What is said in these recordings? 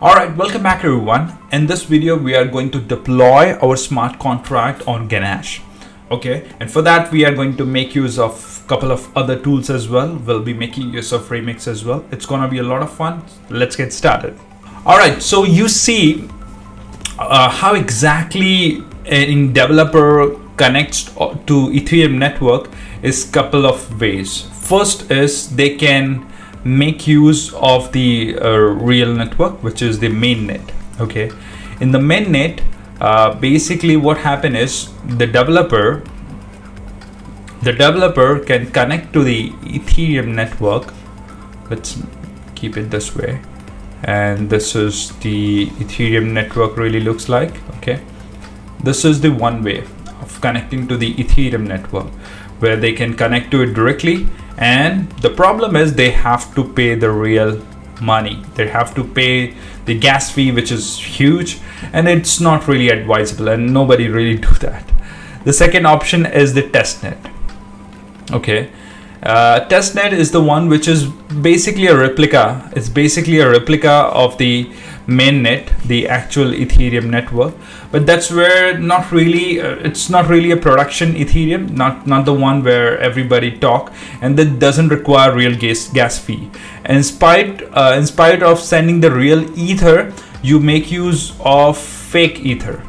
Alright, welcome back everyone. In this video, we are going to deploy our smart contract on Ganache. Okay, and for that, we are going to make use of a couple of other tools as well. We'll be making use of Remix as well. It's gonna be a lot of fun. Let's get started. Alright, so you see uh, how exactly a developer connects to Ethereum network is couple of ways. First is they can make use of the uh, real network which is the main net okay? In the mainnet uh, basically what happened is the developer the developer can connect to the ethereum network. Let's keep it this way. And this is the ethereum network really looks like okay? This is the one way of connecting to the ethereum network where they can connect to it directly and the problem is they have to pay the real money. They have to pay the gas fee which is huge and it's not really advisable and nobody really do that. The second option is the testnet. Okay. Uh, testnet is the one which is basically a replica. It's basically a replica of the mainnet the actual ethereum network. But that's where not really uh, it's not really a production ethereum not not the one where everybody talk and that doesn't require real gas gas fee. In spite uh, in spite of sending the real ether you make use of fake ether.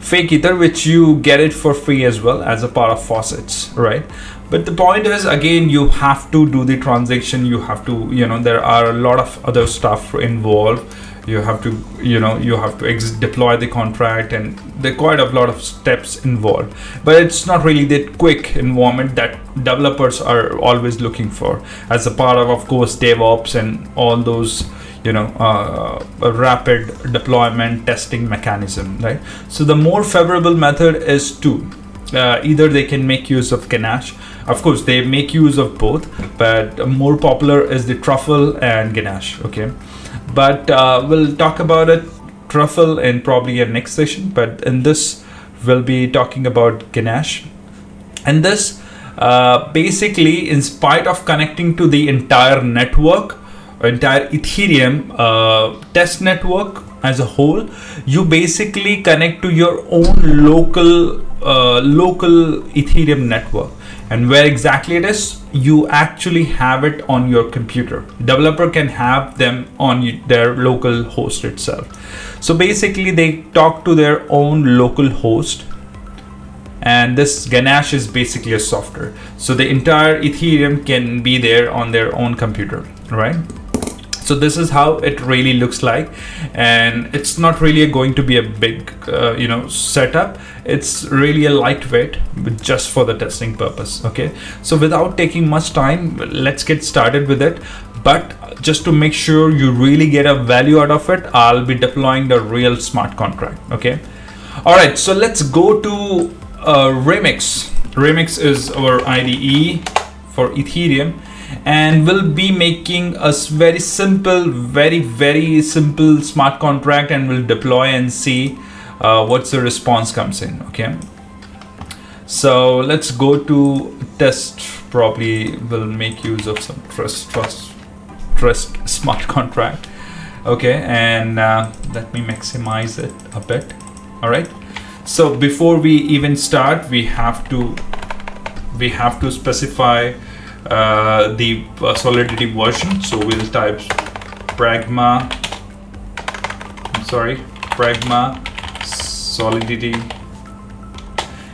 Fake ether which you get it for free as well as a part of faucets right but the point is again you have to do the transaction. You have to you know there are a lot of other stuff involved. You have to you know you have to deploy the contract and there are quite a lot of steps involved. But it's not really that quick environment that developers are always looking for. As a part of of course devops and all those you know uh, rapid deployment testing mechanism right? So the more favorable method is to uh, either they can make use of Ganache. Of course they make use of both but more popular is the truffle and Ganache okay? But uh, we'll talk about it truffle in probably a next session but in this we'll be talking about Ganache. And this uh, basically in spite of connecting to the entire network entire ethereum uh, test network as a whole you basically connect to your own local uh, local ethereum network. And where exactly it is you actually have it on your computer. Developer can have them on their local host itself. So basically they talk to their own local host. And this Ganache is basically a software. So the entire ethereum can be there on their own computer right so this is how it really looks like. And it's not really going to be a big uh, you know setup. It's really a lightweight just for the testing purpose okay? So without taking much time let's get started with it. But just to make sure you really get a value out of it i'll be deploying the real smart contract okay? All right so let's go to uh, remix. Remix is our ide for ethereum and we'll be making a very simple very very simple smart contract and we'll deploy and see uh, what's the response comes in okay? So let's go to test. Probably we'll make use of some trust trust trust smart contract okay? And uh, let me maximize it a bit all right so before we even start we have to we have to specify uh, the uh, solidity version. So we'll type pragma I'm sorry pragma solidity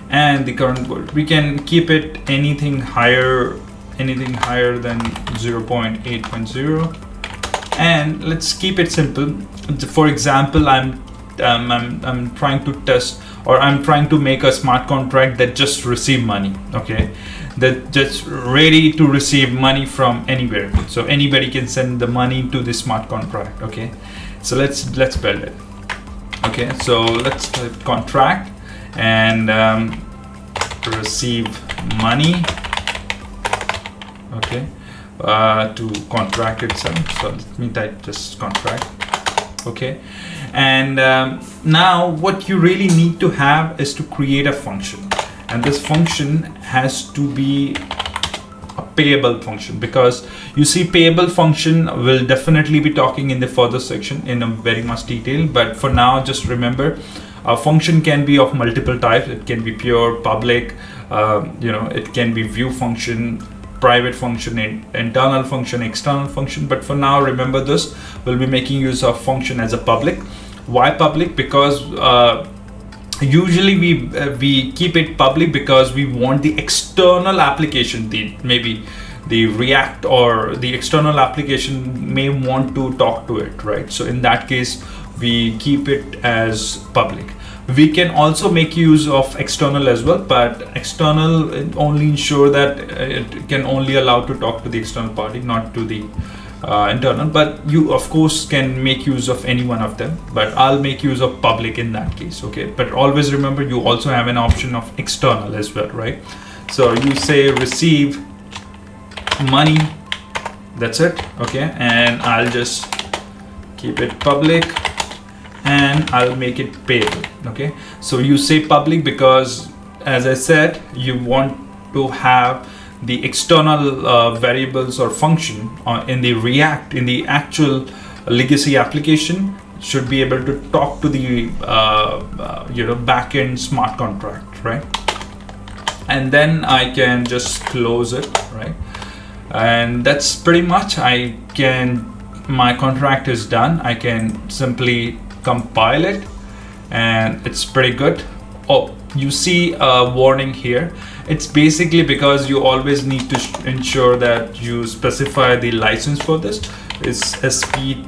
and the current word we can keep it anything higher anything higher than 0.8.0 and let's keep it simple. For example I'm um, I'm, I'm trying to test or I'm trying to make a smart contract that just receive money okay that just ready to receive money from anywhere. So anybody can send the money to the smart contract okay? So let's let's build it. Okay so let's type contract and um, receive money okay uh, to contract itself. So let me type just contract okay? And um, now what you really need to have is to create a function and this function has to be a payable function because you see payable function will definitely be talking in the further section in a very much detail. But for now just remember a function can be of multiple types. It can be pure public uh, you know it can be view function private function internal function external function. But for now remember this we'll be making use of function as a public. Why public? Because uh, usually we uh, we keep it public because we want the external application the maybe the react or the external application may want to talk to it right? So in that case we keep it as public. We can also make use of external as well but external only ensure that it can only allow to talk to the external party not to the uh, internal but you of course can make use of any one of them but I'll make use of public in that case okay? But always remember you also have an option of external as well right? So you say receive money that's it okay? And I'll just keep it public and I'll make it payable okay? So you say public because as I said you want to have the external uh, variables or function uh, in the React, in the actual legacy application should be able to talk to the uh, uh, you know backend smart contract, right? And then I can just close it, right? And that's pretty much I can my contract is done. I can simply compile it and it's pretty good. Oh, you see a warning here. It's basically because you always need to ensure that you specify the license for this. Is SP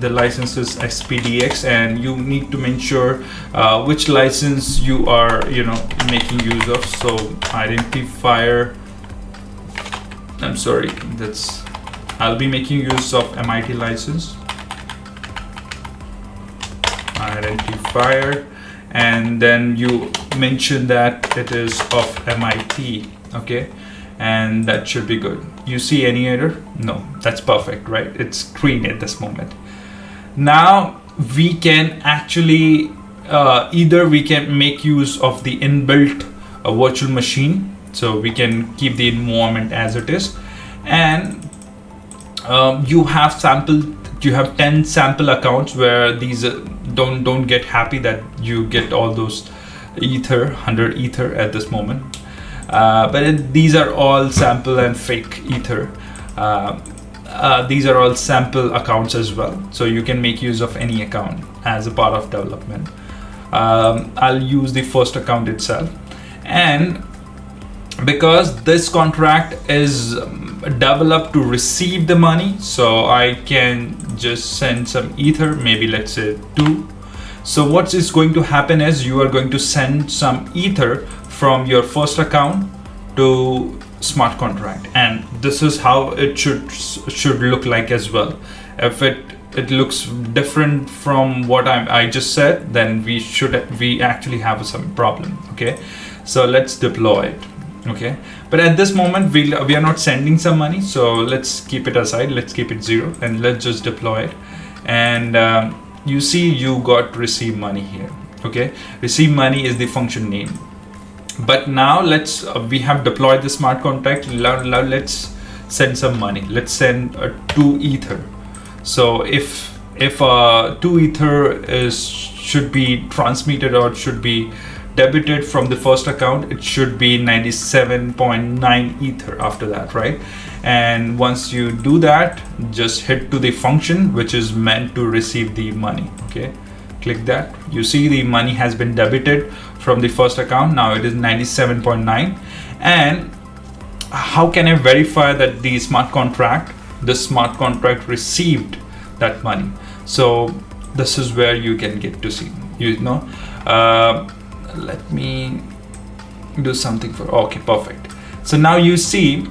the license is SPDX and you need to ensure uh, which license you are you know making use of. So identifier I'm sorry that's I'll be making use of MIT license. Identifier and then you mention that it is of MIT okay? And that should be good. You see any error? No that's perfect right? It's green at this moment. Now we can actually uh, either we can make use of the inbuilt uh, virtual machine so we can keep the environment as it is. And um, you have sample you have 10 sample accounts where these uh, don't don't get happy that you get all those ether 100 ether at this moment. Uh, but it, these are all sample and fake ether. Uh, uh, these are all sample accounts as well. So you can make use of any account as a part of development. Um, I'll use the first account itself. And because this contract is um, developed to receive the money so I can just send some ether maybe let's say two. So what is going to happen is you are going to send some ether from your first account to smart contract. And this is how it should should look like as well. If it it looks different from what I'm, I just said then we should we actually have some problem okay? So let's deploy it okay. But at this moment we we are not sending some money so let's keep it aside. Let's keep it zero and let's just deploy it. And um, you see you got receive money here. Okay. Receive money is the function name. But now let's uh, we have deployed the smart contract. Now, now let's send some money. Let's send uh, two ether. So if if uh, two ether is should be transmitted or should be debited from the first account it should be 97.9 ether after that right? And once you do that just hit to the function which is meant to receive the money okay? Click that. You see the money has been debited from the first account. Now it is 97.9 and how can I verify that the smart contract the smart contract received that money? So this is where you can get to see you know? Uh, let me do something for okay perfect. So now you see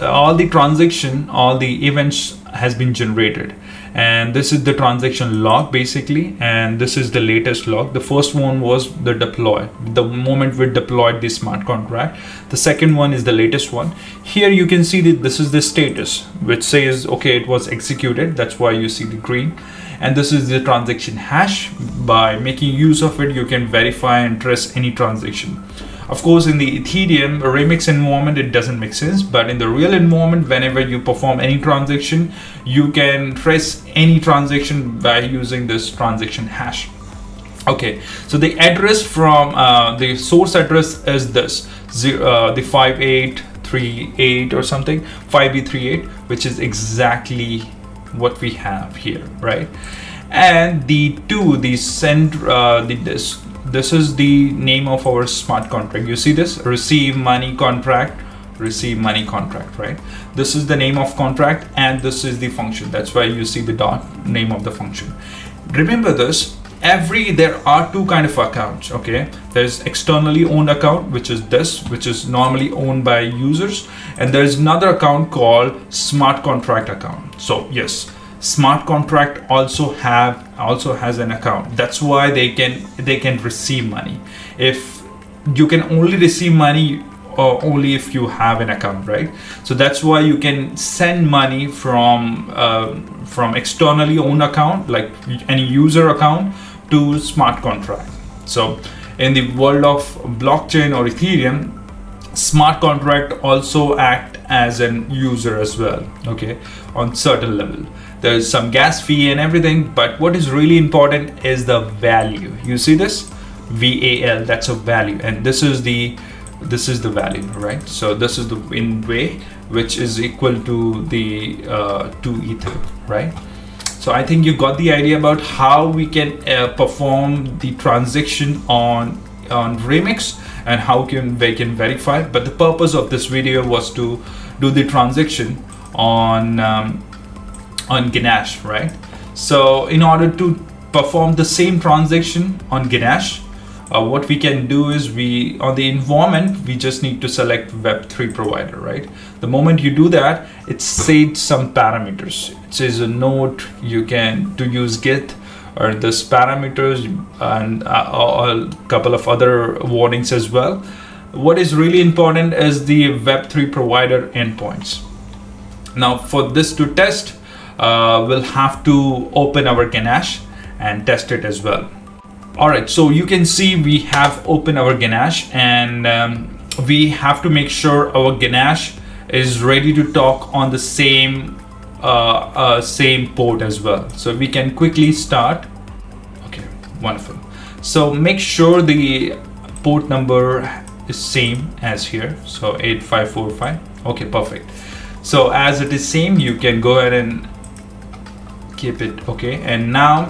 uh, all the transaction all the events has been generated and this is the transaction log basically. And this is the latest log the first one was the deploy the moment we deployed the smart contract. The second one is the latest one. Here you can see that this is the status which says okay it was executed. That's why you see the green. And this is the transaction hash. By making use of it you can verify and trace any transaction of course in the ethereum remix environment it doesn't make sense but in the real environment whenever you perform any transaction you can trace any transaction by using this transaction hash. Okay so the address from uh, the source address is this zero, uh, the 5838 or something 5b38 which is exactly what we have here right? And the two the send uh, the this is the name of our smart contract. You see this? Receive money contract. Receive money contract right? This is the name of contract and this is the function. That's why you see the dot name of the function. Remember this every there are two kind of accounts okay? There's externally owned account which is this which is normally owned by users and there's another account called smart contract account. So yes smart contract also have also has an account. That's why they can they can receive money. If you can only receive money uh, only if you have an account right? So that's why you can send money from uh, from externally owned account like any user account to smart contract. So in the world of blockchain or ethereum smart contract also act as an user as well okay on certain level. There's some gas fee and everything but what is really important is the value. You see this? Val that's a value. And this is the this is the value right? So this is the in wei which is equal to the uh, to ether right? So i think you got the idea about how we can uh, perform the transaction on on remix and how can they can verify. But the purpose of this video was to do the transaction on um, on Ganache, right? So in order to perform the same transaction on Ganache, uh, what we can do is we on the environment we just need to select web3 provider right? The moment you do that it sets some parameters. It says a note you can to use Geth or this parameters and uh, a couple of other warnings as well what is really important is the web3 provider endpoints now for this to test uh, we'll have to open our Ganache and test it as well. All right, so you can see we have opened our Ganache and um, we have to make sure our Ganache is ready to talk on the same uh, uh, same port as well. So we can quickly start. Okay, wonderful. So make sure the port number is same as here. So 8545. Okay, perfect. So as it is same, you can go ahead and keep it okay and now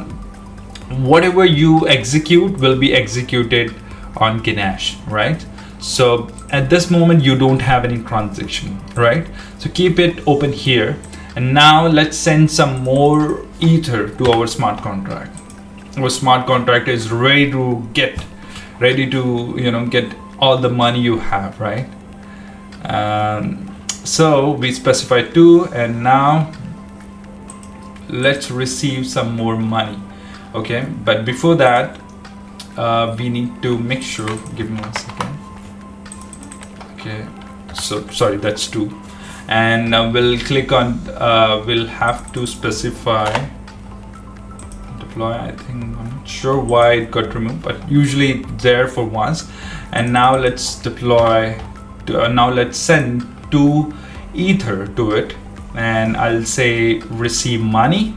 whatever you execute will be executed on Ganache right so at this moment you don't have any transaction right so keep it open here and now let's send some more ether to our smart contract. Our smart contract is ready to get ready to you know get all the money you have right? Um, so we specify two and now let's receive some more money okay? But before that uh, we need to make sure give me one second. Okay so sorry that's two and we'll click on uh, we'll have to specify deploy I think I'm not sure why it got removed but usually there for once. And now let's deploy to, uh, now let's send two ether to it. And I'll say receive money.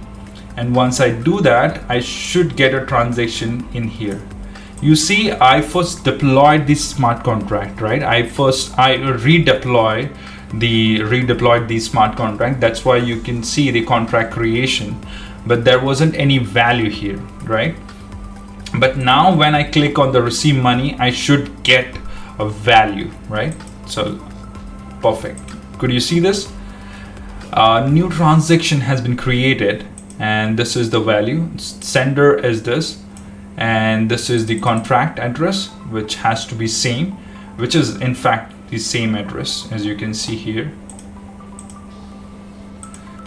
And once I do that I should get a transaction in here. You see I first deployed this smart contract right? I first I redeploy the redeployed the smart contract. That's why you can see the contract creation. But there wasn't any value here right? But now when I click on the receive money I should get a value right? So perfect. Could you see this? A new transaction has been created and this is the value. Sender is this and this is the contract address which has to be same which is in fact the same address as you can see here.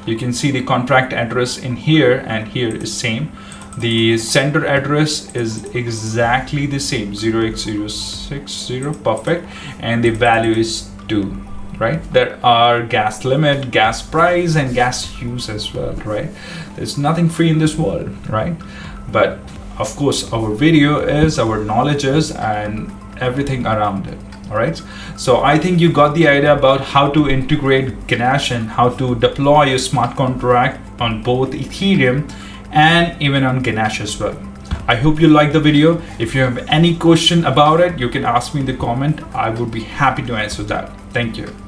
You can see the contract address in here and here is same. The sender address is exactly the same 0x060 perfect. And the value is 2 right? There are gas limit gas price and gas use as well right? There's nothing free in this world right? But of course our video is our knowledge is and everything around it all right? So i think you got the idea about how to integrate ganache and how to deploy your smart contract on both ethereum and even on ganache as well. I hope you like the video. If you have any question about it you can ask me in the comment. I would be happy to answer that. Thank you